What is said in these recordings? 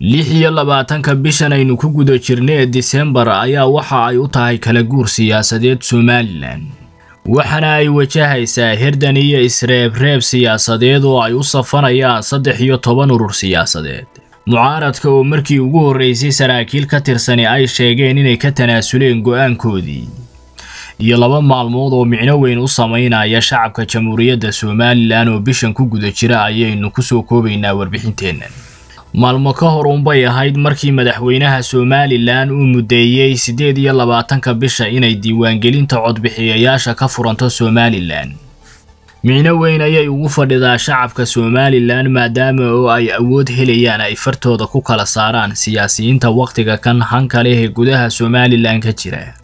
lix iyo labaatanka bishan aynu ku guda jirna ee disembar ayaa waxa ay u tahay kala guur siyaasadeed somalilan. Waxaana ay wajahaysaa hirdan iyo isreebreeb siyaasadeed oo ay u safanayaan saddex iyo toban urur siyaasadeed. Mucaaradka oo markii ugu horreysay saraakiil ka tirsani ay sheegeen inay ka tanaasuleen go'aankoodii. Iyo laba maalmood oo micno weyn u samaynaya shacabka jamhuuriyadda somalilan oo bishan ku guda jira ayaynu ku soo koobaynaa warbixinteennan maalmo ka hor unbay ahayd markii madaxweynaha somalilan uu muddeeyey siddeed iyo labaatanka bisha inay diiwaangelinta codbixiyayaasha ka furanto somalilan. Micno weyn ayay ugu fadhidaa shacabka somalilan maadaama oo ay awood helayaan ay fartooda ku kala saaraan siyaasiyiinta wakhtiga kan hanka leh ee gudaha somalilan ka jira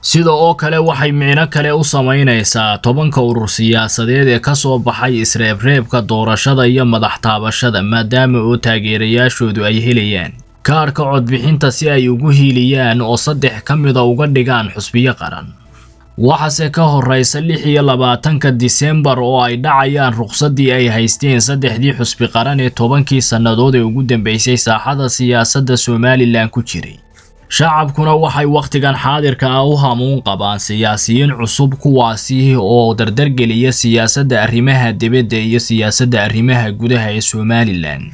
sida oo kale waxay micno kale u samaynaysaa tobanka urur siyaasadeed ee ka soo baxay isreebreebka doorashada iyo madax taabashada maadaama oo taageerayaashoodu ay helayaan kaarhka codbixinta si ay ugu hiiliyaan oo saddex ka mida uga dhigaan xusbiyo qaran. Waxaase ka horraysa lix iyo labaatanka disembar oo ay dhacayaan ruqsaddii ay haysteen saddexdii xusbi qaran ee tobankii sannadood ee ugu dambeysay saaxada siyaasadda somalilan ku jiray shacabkuna waxay wakhtigan xaadirka ah u hamuun qabaan siyaasiyiin cusub kuwaasi oo dardargeliya siyaasadda arrimaha dibadda iyo siyaasadda arrimaha gudaha ee somalilan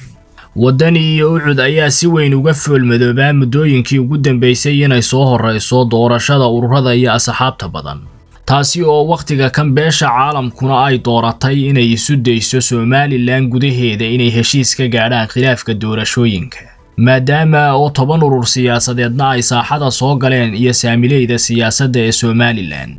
waddani iyo ucud ayaa si weyn uga foolmadoobaa muddooyinkii ugu dambeysay inay soo horrayso doorashada ururada iyo asxaabta badan. Taasi oo wakhtiga kan beesha caalamkuna ay dooratay inay isu dayso somalilan gudaheeda inay heshiis ka gaadhaan khilaafka doorashooyinka maadaama oo toban urur siyaasadeedna ay saaxada soo galeen iyo saamileyda siyaasadda ee somalilan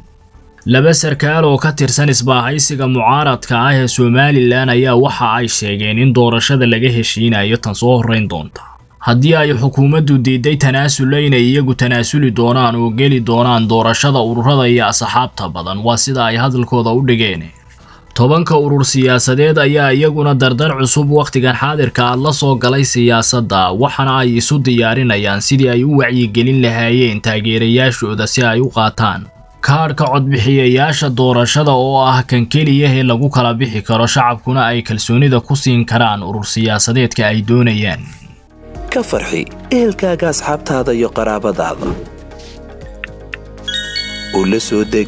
laba sarkaal oo ka tirsan isbaahaysiga mucaaradka ah ee somalilan ayaa waxa ay sheegeen in doorashada laga heshiinayo tan soo horrayn doonta. Haddii ay xukuumaddu diiday tanaasulla inay iyagu tanaasuli doonaan oo geli doonaan doorashada ururada iyo asxaabta badan waa sida ay hadalkooda u dhigeen tobanka urur siyaasadeed ayaa iyaguna dardar cusub wakhtigan xaadirka aad la soo galay siyaasadda waxaana ay isu diyaarinayaan sidii ay u wacyigelin lahaayeen taageerayaashooda si ay u qaataan. Kaadhka codbixiyayaasha doorashada oo ah kan keliyahee lagu kala bixi karo shacabkuna ay kalsoonida ku siin karaan urur siyaasadeedka ay doonayaan. Ka farxi ehelkaaga asxaabtaada iyo qaraabadaada. Oo la soo deg